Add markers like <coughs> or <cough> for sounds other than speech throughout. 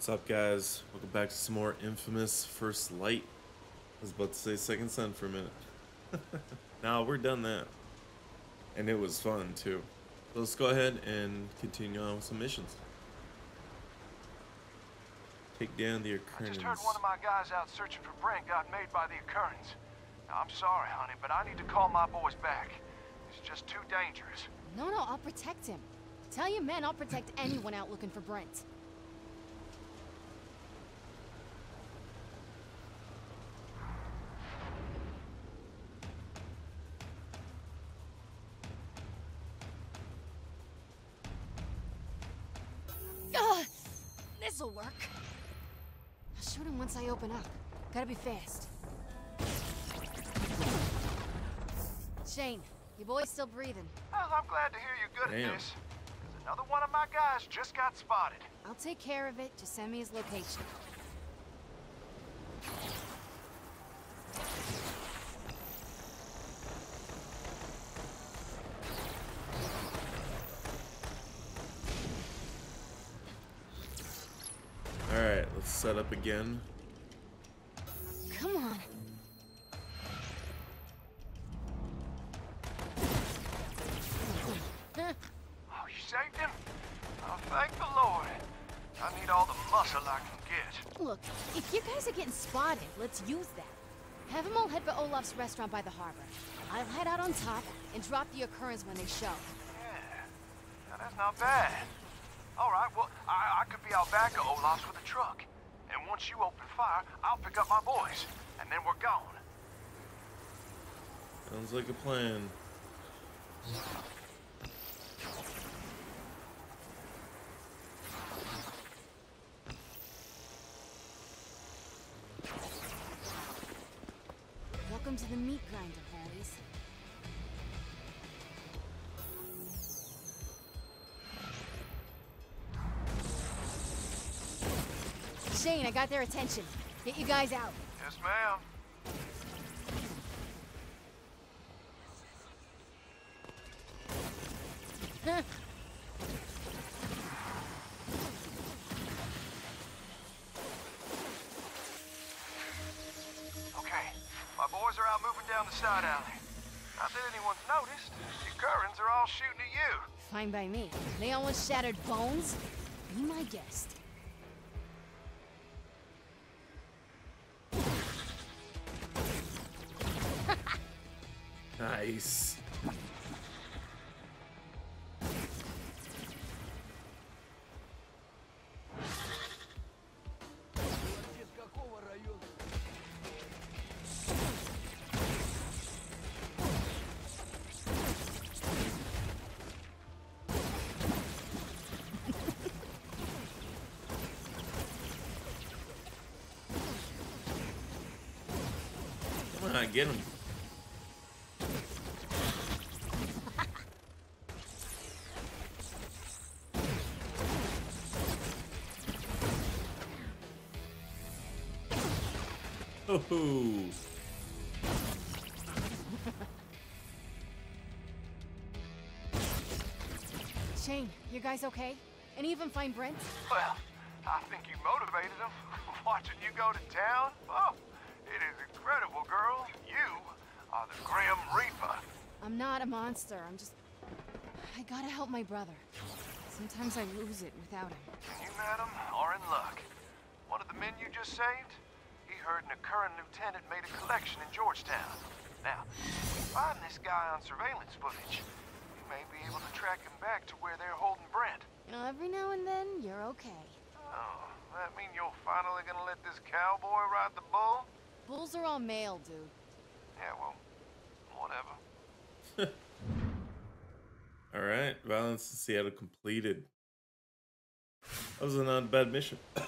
What's up, guys? Welcome back to some more infamous First Light. I was about to say Second Son for a minute. <laughs> now we're done that. And it was fun, too. So let's go ahead and continue on with some missions. Take down the Akurans. I just heard one of my guys out searching for Brent got made by the Akurans. Now, I'm sorry, honey, but I need to call my boys back. It's just too dangerous. No, no, I'll protect him. Tell your men I'll protect anyone out looking for Brent. Once I open up. Gotta be fast. Shane, your boy's still breathing. Well, I'm glad to hear you're good Damn. at this. 'cause another one of my guys just got spotted. I'll take care of it. Just send me his location. Alright, let's set up again. Come on. Oh, you saved him? Oh, thank the Lord. I need all the muscle I can get. Look, if you guys are getting spotted, let's use that. Have them all head for Olaf's restaurant by the harbor. I'll head out on top and drop the Akurans when they show. Yeah, now that's not bad. All right, well, I, I could be out back at Olaf's with a truck. And once you open fire, I'll pick up my boys. And then we're gone. Sounds like a plan. Welcome to the meat grinder, Shane, I got their attention. Get you guys out. Yes, ma'am. Huh. Okay, my boys are out moving down the side alley. Not that anyone's noticed. The Currans are all shooting at you. Fine by me. They almost shattered bones? Be my guest. Nice. Get him. You guys okay? And even find Brent? Well, I think you motivated them. <laughs> Watching you go to town. Oh, it is incredible, girl. You are the Grim Reaper. I'm not a monster. I'm just. I gotta help my brother. Sometimes I lose it without him. You, madam, are in luck. One of the men you just saved, he heard an Akuran lieutenant made a collection in Georgetown. Now, find this guy on surveillance footage, may be able to track him back to where they're holding Brent. You know, every now and then, you're okay. Oh, that mean you're finally gonna let this cowboy ride the bull? Bulls are all male, dude. Yeah, well, whatever. <laughs> Alright, Violence in Seattle completed. That was a not bad mission. <coughs>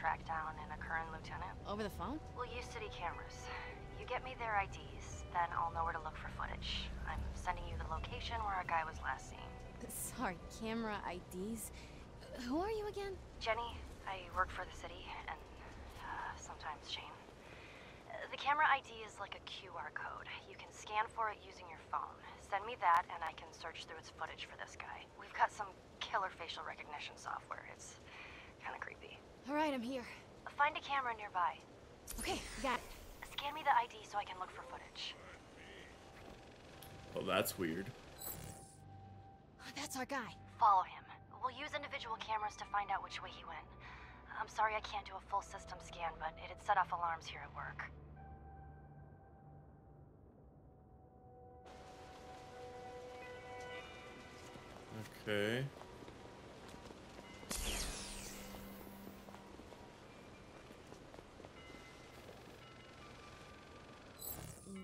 track down an Curran lieutenant. Over the phone? We'll use city cameras. You get me their IDs, then I'll know where to look for footage. I'm sending you the location where our guy was last seen. <laughs> Sorry, camera IDs? Who are you again? Jenny, I work for the city, and uh, sometimes Shane. The camera ID is like a QR code. You can scan for it using your phone. Send me that, and I can search through its footage for this guy. We've got some killer facial recognition software. It's kind of creepy. All right, I'm here. Find a camera nearby. Okay, got it. Scan me the ID so I can look for footage. Well, that's weird. Oh, that's our guy. Follow him. We'll use individual cameras to find out which way he went. I'm sorry I can't do a full system scan, but it had set off alarms here at work. Okay.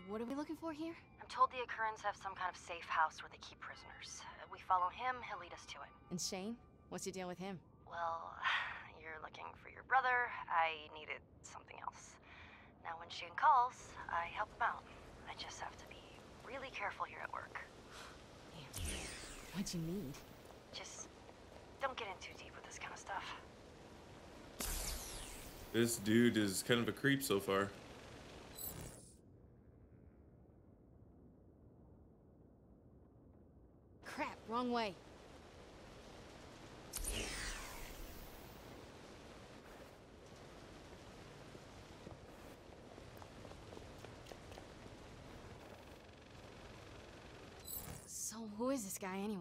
What are we looking for here? I'm told the Akurans have some kind of safe house where they keep prisoners. Uh, We follow him, he'll lead us to it. And Shane? What's your deal with him? Well, <sighs> you're looking for your brother. I needed something else. Now, when Shane calls, I help him out. I just have to be really careful here at work. <sighs> Damn. What you need? Just don't get in too deep with this kind of stuff. This dude is kind of a creep so far. Way. So, who is this guy anyway?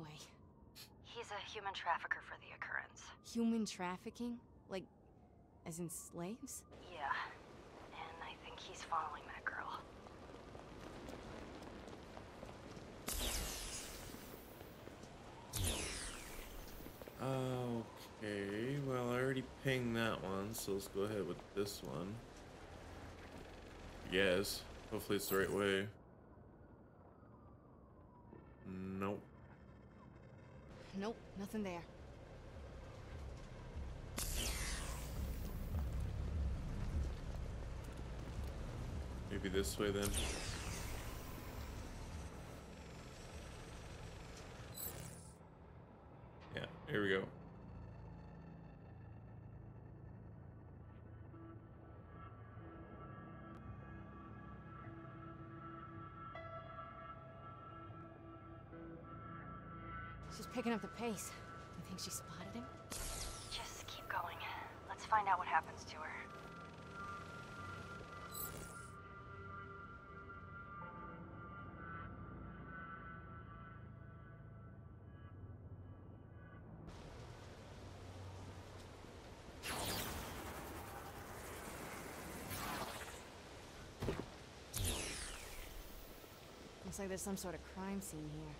He's a human trafficker for the Akurans. Human trafficking? Like, as in slaves? Yeah, and I think he's following that girl. Okay, well, I already pinged that one, so let's go ahead with this one. Yes, hopefully it's the right way. Nope. Nope, nothing there. Maybe this way then. Yeah, here we go. She's picking up the pace. You think she spotted him? Just keep going. Let's find out what happens to her. Looks like there's some sort of crime scene here.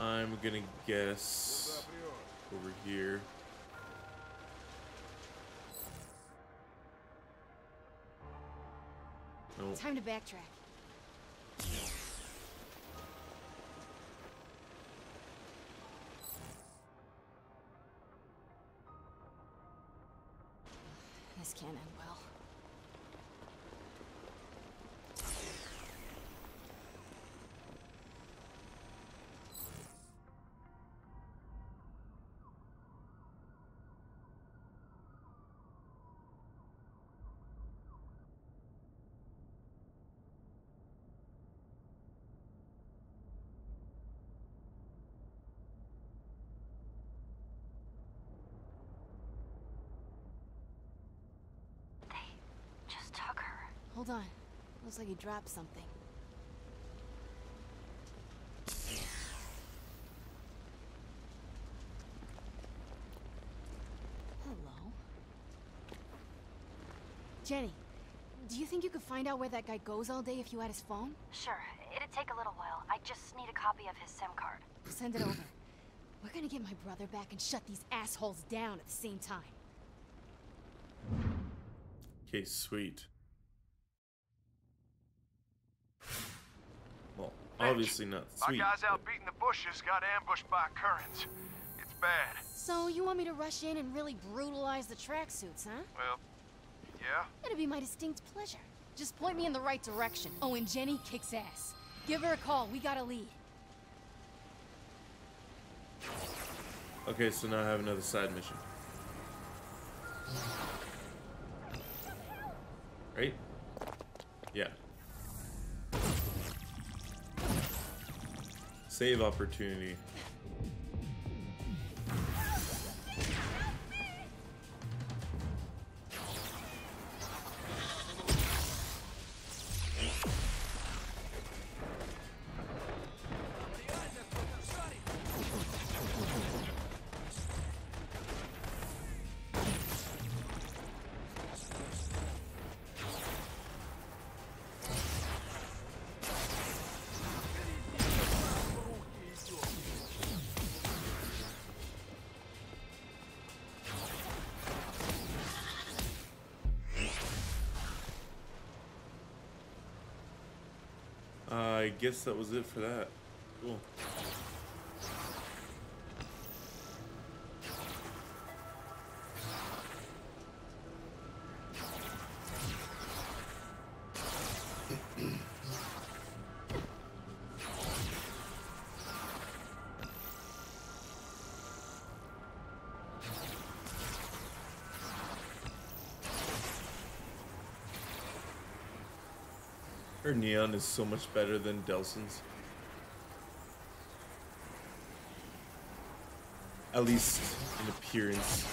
I'm gonna guess over here. Nope. Time to backtrack. This can't end well. Hold on. Looks like he dropped something. Hello. Jenny, do you think you could find out where that guy goes all day if you had his phone? Sure. It'd take a little while. I just need a copy of his SIM card. Send it over. We're gonna get my brother back and shut these assholes down at the same time. Okay, sweet. Obviously not My sweet. guys out beating the bushes got ambushed by currents. It's bad. So you want me to rush in and really brutalize the tracksuits, huh? Well, yeah? It'd be my distinct pleasure. Just point me in the right direction. Oh, and Jenny kicks ass. Give her a call. We got a lead. Okay, so now I have another side mission. Right? Yeah. Save opportunity. I guess that was it for that. Cool. Neon is so much better than Delsin's. At least in appearance.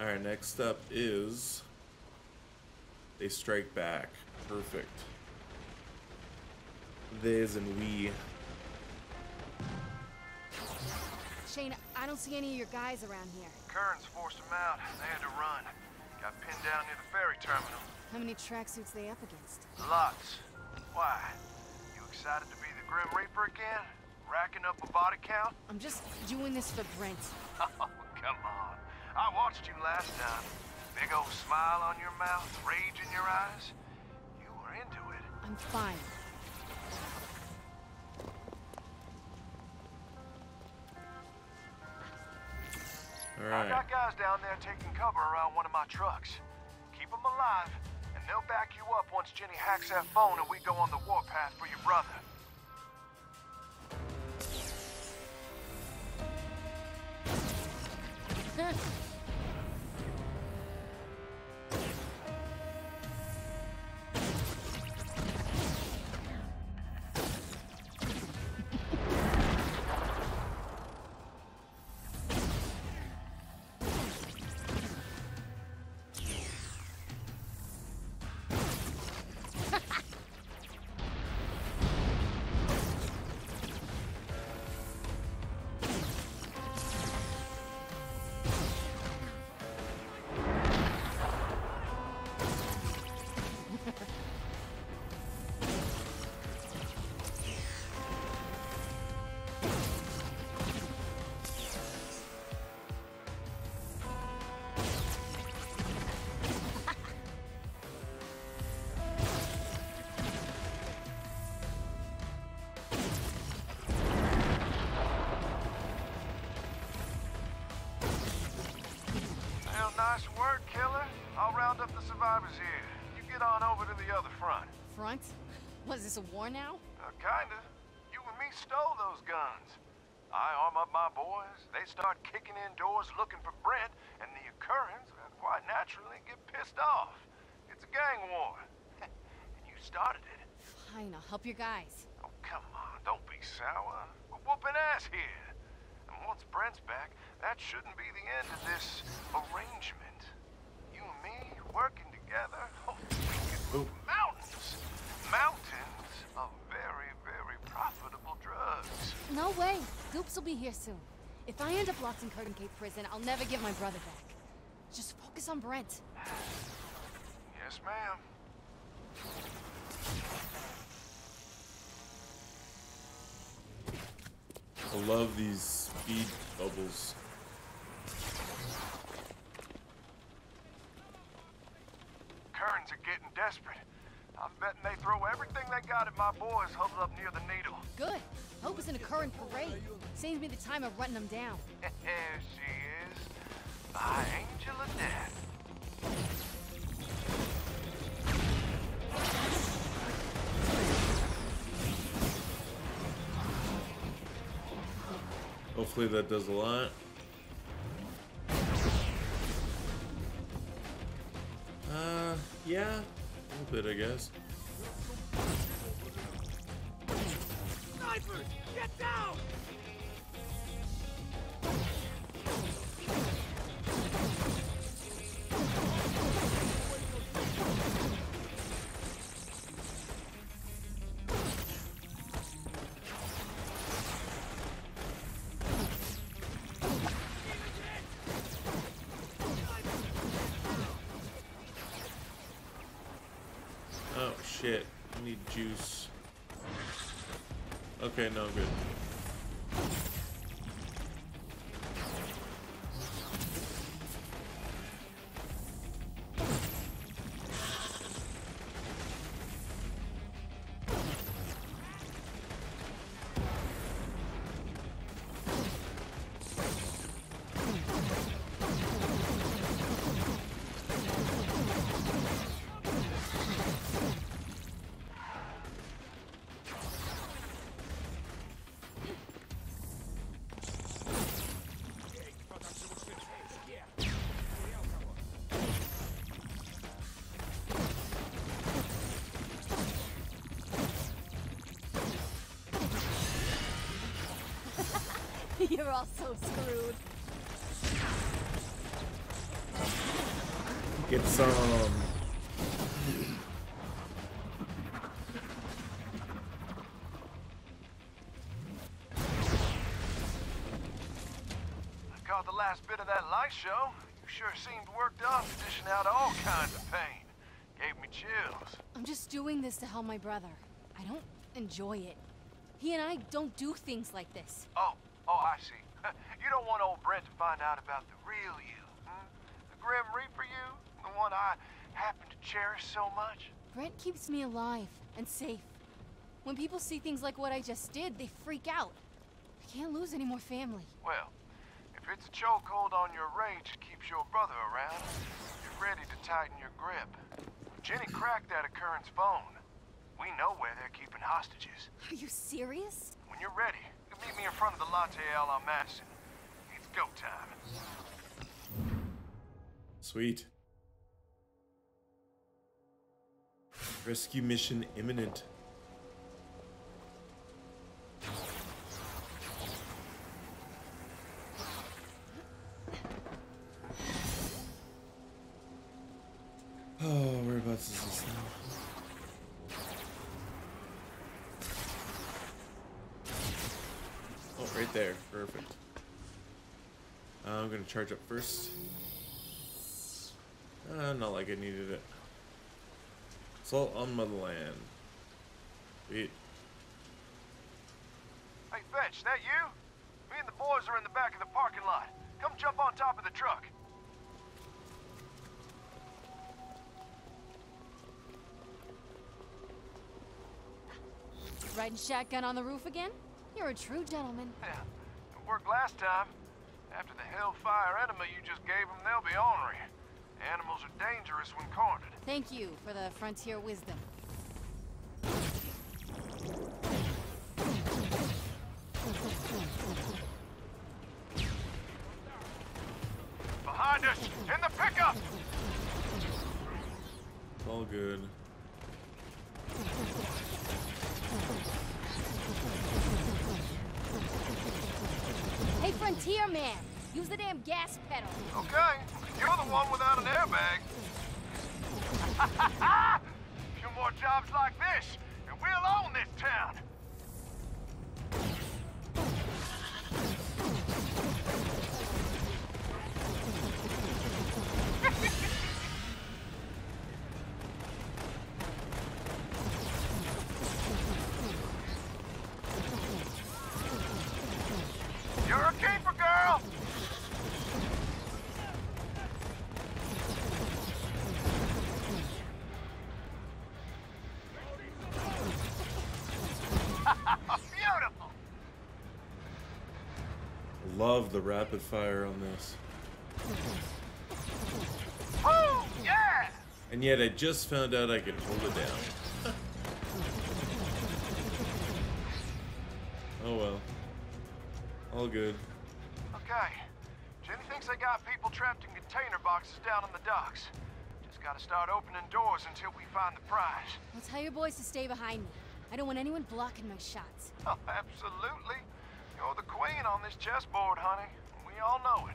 Alright, next up is They Strike Back. Perfect. Theys and we. Shane, I don't see any of your guys around here. Kearns forced them out. They had to run. Got pinned down near the ferry terminal. How many tracksuits they up against? Lots. Why? You excited to be the Grim Reaper again? Racking up a body count? <laughs> I'm just doing this for Brent. Oh, come on. I watched you last time. Big old smile on your mouth, rage in your eyes. You were into it. I'm fine. I got guys down there taking cover around one of my trucks. Keep them alive, and they'll back you up once Jenny hacks that phone and we go on the warpath for your brother. Well, <laughs> survivors here. You get on over to the other front. Front? Was this a war now? Uh, kinda. You and me stole those guns. I arm up my boys. They start kicking in doors looking for Brent, and the Akurans, uh, quite naturally, get pissed off. It's a gang war. <laughs> and you started it. Fine, I'll help your guys. Oh, come on. Don't be sour. We're whooping ass here. And once Brent's back, that shouldn't be the end of this arrangement. You and me working together. Oh, we could move mountains. Mountains of very, very profit. Scoops will be here soon. If I end up locked in Curdun Cay prison, I'll never get my brother back. Just focus on Brent. Yes, ma'am. I love these speed bubbles. Kerns are getting desperate. I'm betting they throw everything they got at my boys huddled up near the needle. Good. Hope it's in a current parade. Saves me the time of running them down. <laughs> There she is. My angel of death. Hopefully that does a lot. Little bit, I guess. Snipers! Get down! Okay, no, I'm good. <laughs> You're all so screwed. Get some. I caught the last bit of that light show. You sure seemed worked up, dishing out all kinds of pain. Gave me chills. I'm just doing this to help my brother. I don't enjoy it. He and I don't do things like this. Oh, oh, I see. you don't want old Brent to find out about the real you, hmm? The Grim Reaper you? The one I happen to cherish so much? Brent keeps me alive and safe. When people see things like what I just did, they freak out. I can't lose any more family. Well, if it's a chokehold on your rage that keeps your brother around, you're ready to tighten your grip. Jenny cracked that Akuran phone. We know where they're keeping hostages. Are you serious? When you're ready, you meet me in front of the Latte a la Madison. Time. Sweet. Rescue mission imminent. Oh, whereabouts is this? Oh, right there. Perfect. Uh, I'm gonna charge up first. Uh, not like I needed it. Assault on motherland. Sweet. Hey, Fetch, that you? Me and the boys are in the back of the parking lot. Come jump on top of the truck. Riding shotgun on the roof again? You're a true gentleman. Yeah, it worked last time. After the hellfire enema you just gave them, they'll be ornery. Animals are dangerous when cornered. Thank you for the frontier wisdom. Behind us, in the pickup! It's all good. Frontier Man! Use the damn gas pedal! Okay, you're the one without an airbag. <laughs> Few more jobs like this, and we'll own this town. Love the rapid fire on this. Woo! Yeah! And yet I just found out I could hold it down. <laughs> oh well. All good. Okay. Jenny thinks they got people trapped in container boxes down on the docks. Just gotta start opening doors until we find the prize. I'll tell your boys to stay behind me. I don't want anyone blocking my shots. <laughs> Oh, absolutely. You're the queen on this chessboard, honey. We all know it.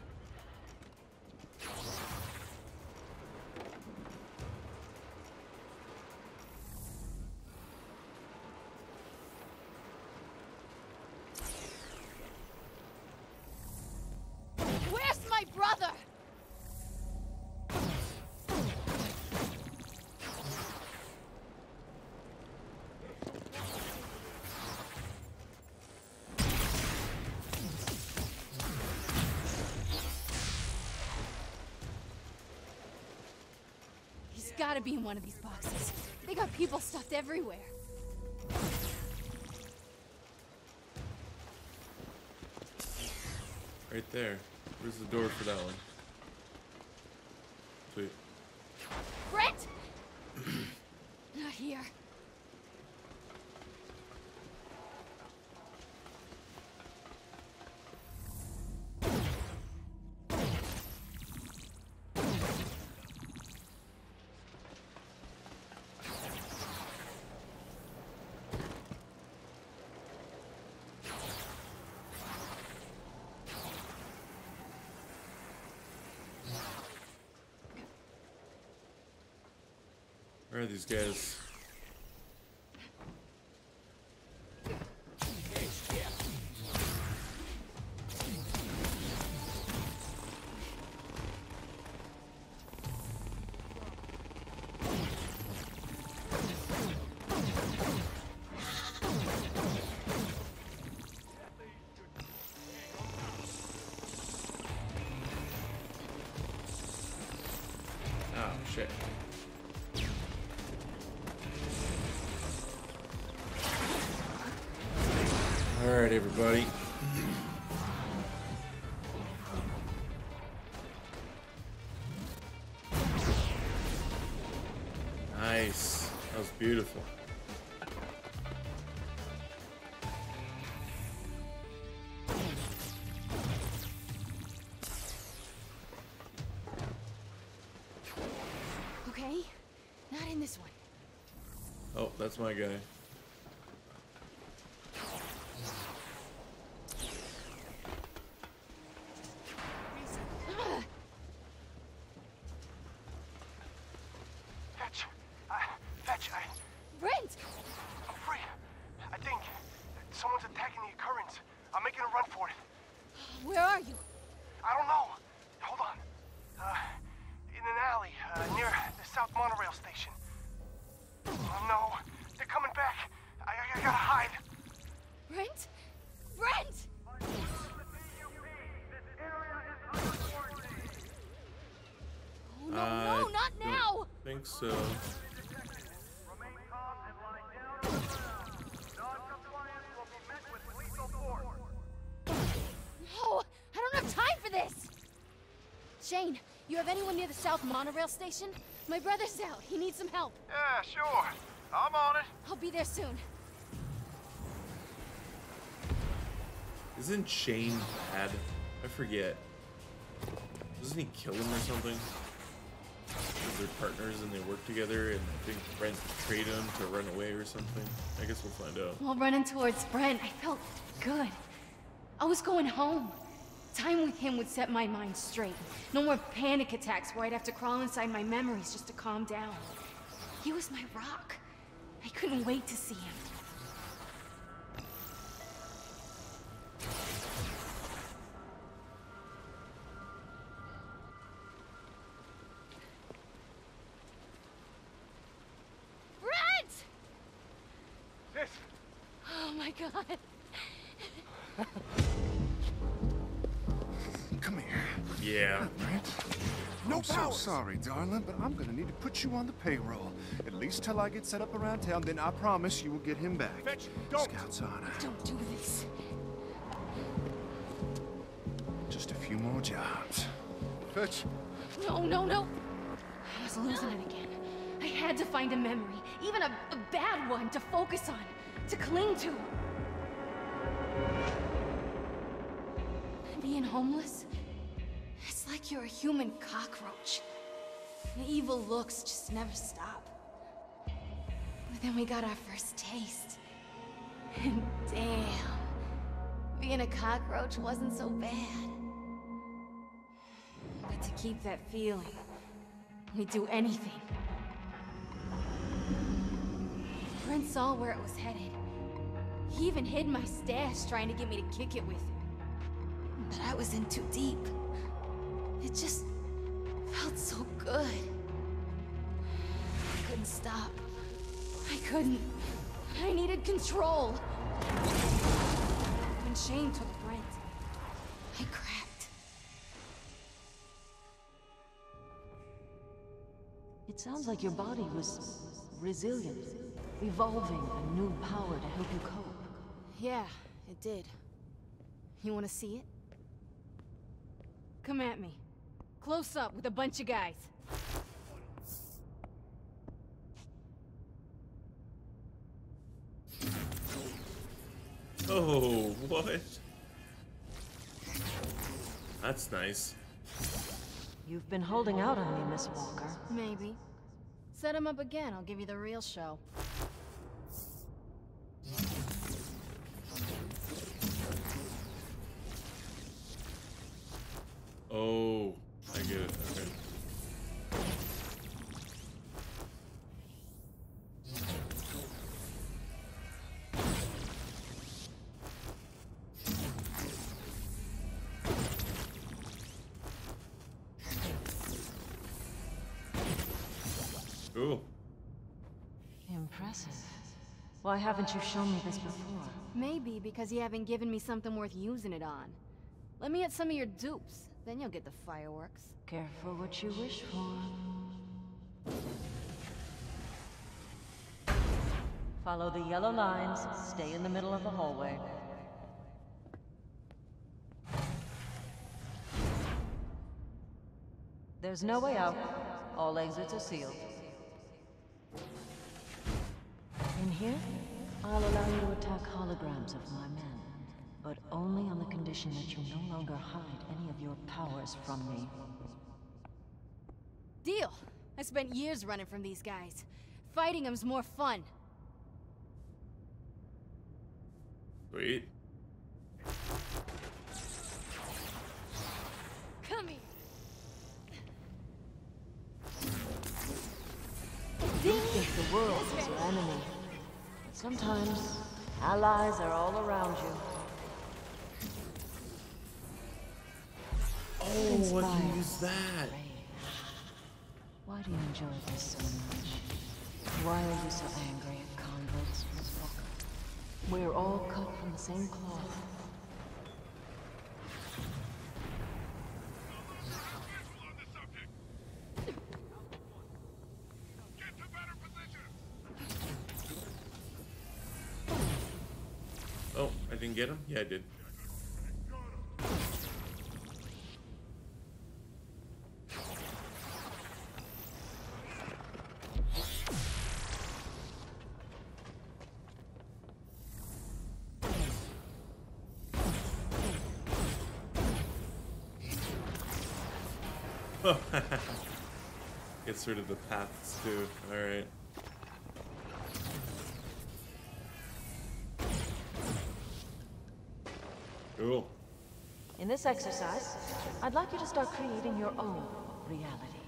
Gotta be in one of these boxes. They got people stuffed everywhere. Right there. Where's the door for that one? Sweet. Brent! <clears throat> Not here. Are these guys? Everybody. Nice. That was beautiful. Okay? Not in this one. Oh, that's my guy. Shane, you have anyone near the South Monorail station? My brother's out. He needs some help. Yeah, sure. I'm on it. I'll be there soon. Isn't Shane bad? I forget. Doesn't he kill him or something? 'Cause they're partners and they work together, and I think Brent betrayed him to run away or something. I guess we'll find out. While running towards Brent, I felt good. I was going home. Time with him would set my mind straight. No more panic attacks where I'd have to crawl inside my memories just to calm down. He was my rock. I couldn't wait to see him. Sorry, darling, but I'm gonna need to put you on the payroll. At least till I get set up around town, then I promise you will get him back. Fetch, don't. Scouts honor. Don't do this. Just a few more jobs. Fetch. No, no, no. I was losing it again. I had to find a memory, even a, a bad one, to focus on, to cling to. Being homeless? It's like you're a human cockroach. The evil looks just never stop. But then we got our first taste. And damn, being a cockroach wasn't so bad. But to keep that feeling, we'd do anything. Brent saw where it was headed. He even hid my stash trying to get me to kick it with him. But I was in too deep. It just felt so good. I couldn't stop. I couldn't. I needed control. When Shane took Brent, I cracked. It sounds like your body was resilient, evolving a new power to help you cope. Yeah, it did. You wanna see it? Come at me. Close up with a bunch of guys. Oh, what? That's nice. You've been holding out on me, Miss Walker. Maybe. Set him up again, I'll give you the real show. Why haven't you shown me this before? Maybe because you haven't given me something worth using it on. Let me at some of your dupes, then you'll get the fireworks. Careful what you wish for. Follow the yellow lines, stay in the middle of the hallway. There's no way out. All exits are sealed. Here, I'll allow you to attack holograms of my men. But only on the condition that you no longer hide any of your powers from me. Deal! I spent years running from these guys. Fighting them's more fun. Sweet. Come here! You think the world is your enemy. Sometimes, allies are all around you. Oh, I Inspired. can use that. Why do you enjoy this so much? Why are you so angry at conduits, Miss Walker? We're all cut from the same cloth. Oh, I didn't get him? Yeah, I did. <laughs> Gets rid of the paths too. Alright. Cool. In this exercise, I'd like you to start creating your own reality.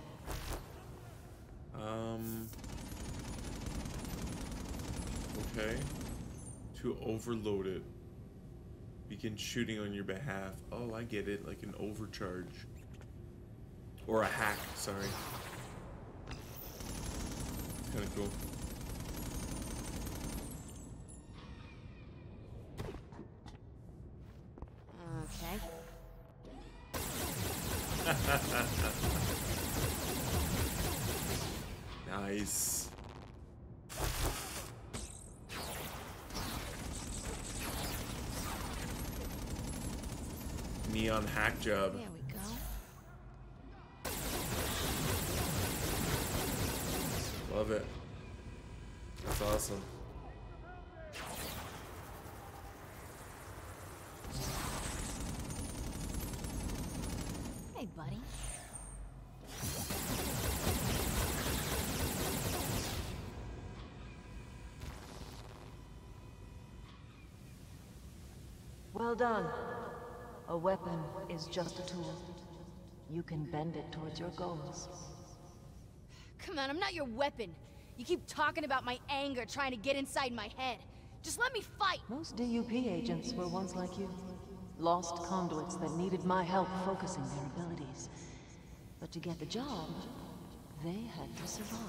Um. Okay. To overload it. Begin shooting on your behalf. Oh, I get it. Like an overcharge. Or a hack, sorry. Kinda cool. Neon hack job. There we go. Love it. That's awesome. Hey, buddy. Well done. A weapon is just a tool. You can bend it towards your goals. Come on, I'm not your weapon. You keep talking about my anger trying to get inside my head. Just let me fight. Most DUP agents were once like you. Lost conduits that needed my help focusing their abilities. But to get the job, they had to survive.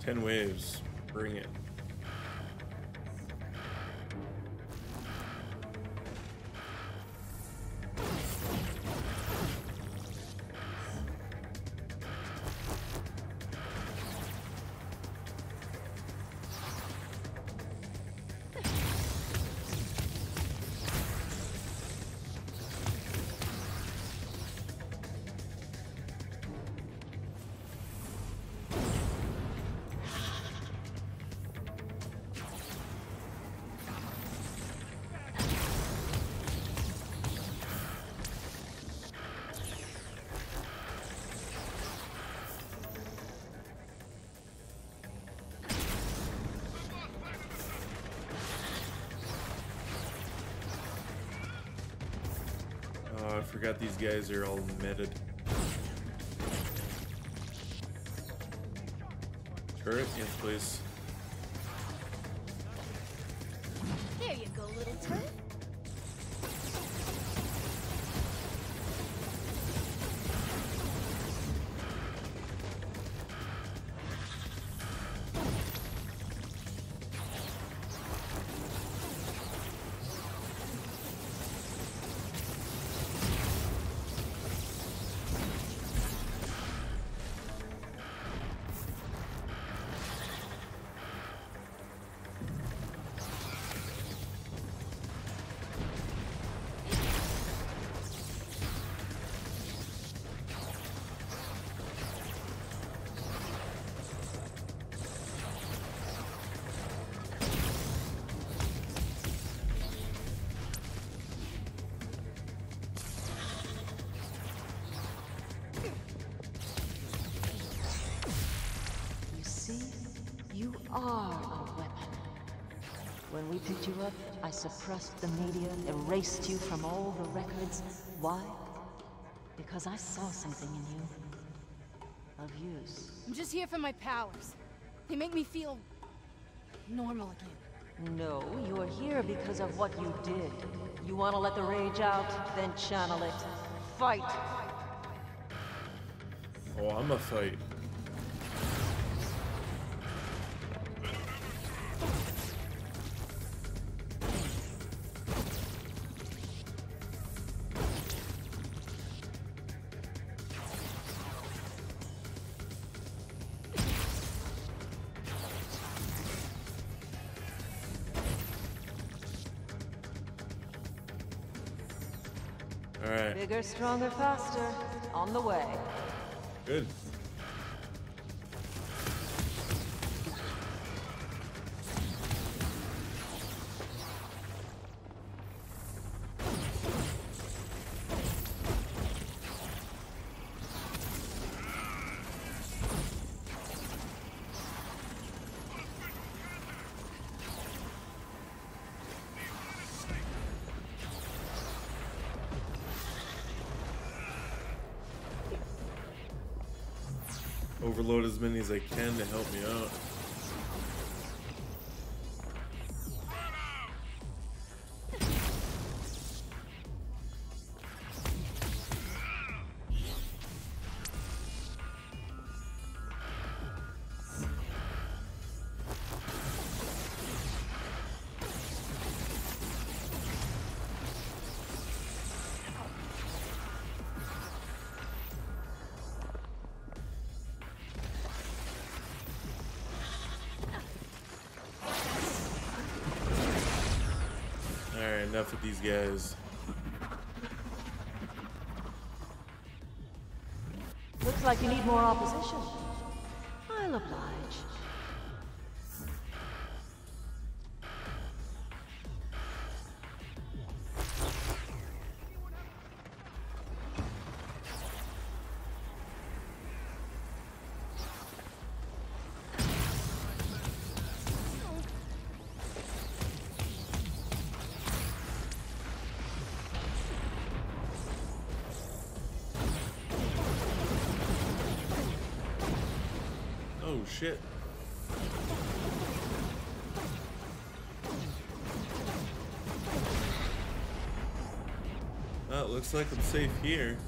Ten waves. Bring it. Forgot these guys are all meted. Turret, yes please. See, you are a weapon. When we picked you up, I suppressed the media, erased you from all the records. Why? Because I saw something in you. Of use. I'm just here for my powers. They make me feel normal again. No, you're here because of what you did. You want to let the rage out, then channel it. Fight! Oh, I'm a fight. Stronger, faster. On the way. good. Overload as many as I can to help me out. With these guys. Looks like you need more opposition. Shit. It looks like I'm safe here.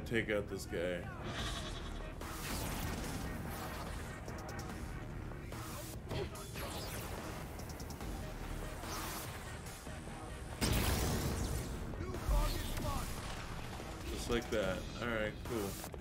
Am take out this guy? Just like that. Alright, cool.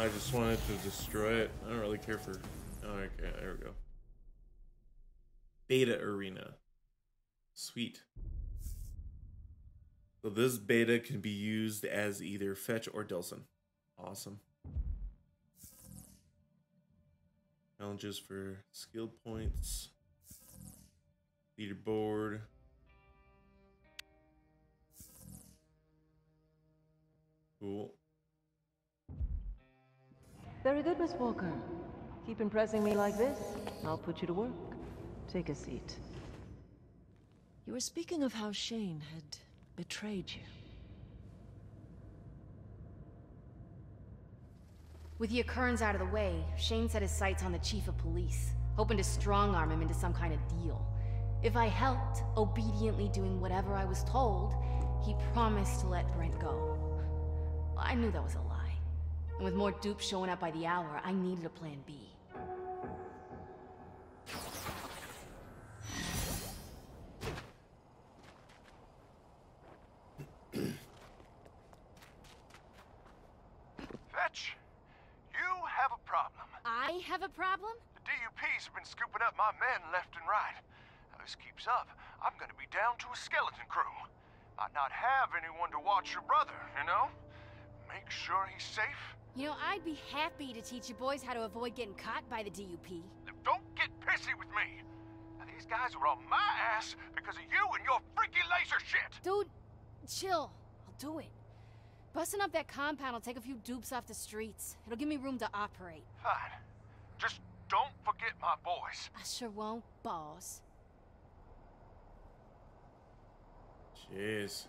I just wanted to destroy it. I don't really care for. Oh, okay, there we go. Beta arena. Sweet. So this beta can be used as either fetch or Delsin. Awesome. Challenges for skill points. Leaderboard. Cool. Very good, Miss Walker. Keep impressing me like this. I'll put you to work. Take a seat. You were speaking of how Shane had betrayed you. With the Akurans out of the way, Shane set his sights on the chief of police, hoping to strong arm him into some kind of deal. If I helped, obediently doing whatever I was told, he promised to let Brent go. I knew that was a lie. And with more dupes showing up by the hour, I needed a plan B. <clears throat> Fetch, you have a problem. I have a problem? The DUPs have been scooping up my men left and right. This keeps up, I'm gonna be down to a skeleton crew. Might not have anyone to watch your brother, you know? Make sure he's safe. You know, I'd be happy to teach you boys how to avoid getting caught by the DUP. Now, Don't get pissy with me. Now, these guys were on my ass because of you and your freaky laser shit. Dude, chill. I'll do it. Busting up that compound will take a few dupes off the streets. It'll give me room to operate. Fine. Just don't forget my boys. I sure won't, boss. Jeez.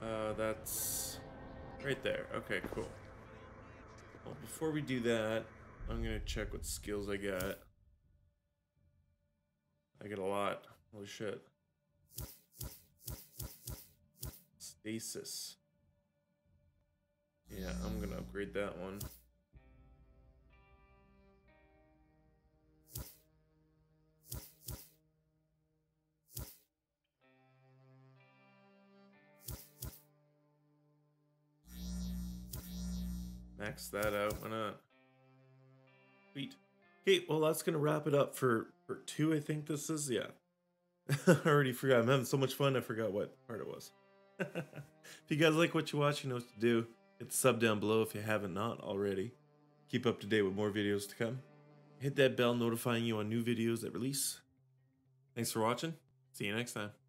Uh, that's right there. Okay, cool. Well, before we do that, I'm gonna check what skills I got. I get a lot. Holy shit. basis. Yeah, I'm gonna upgrade that one. Max that out, why not? Sweet. Okay, well that's gonna wrap it up for, for two, I think this is, yeah. <laughs> I already forgot. I'm having so much fun. I forgot what part it was if you guys like what you watch, you know what to do. Hit the sub down below if you haven't not already. Keep up to date with more videos to come. Hit that bell notifying you on new videos that release. Thanks for watching. See you next time.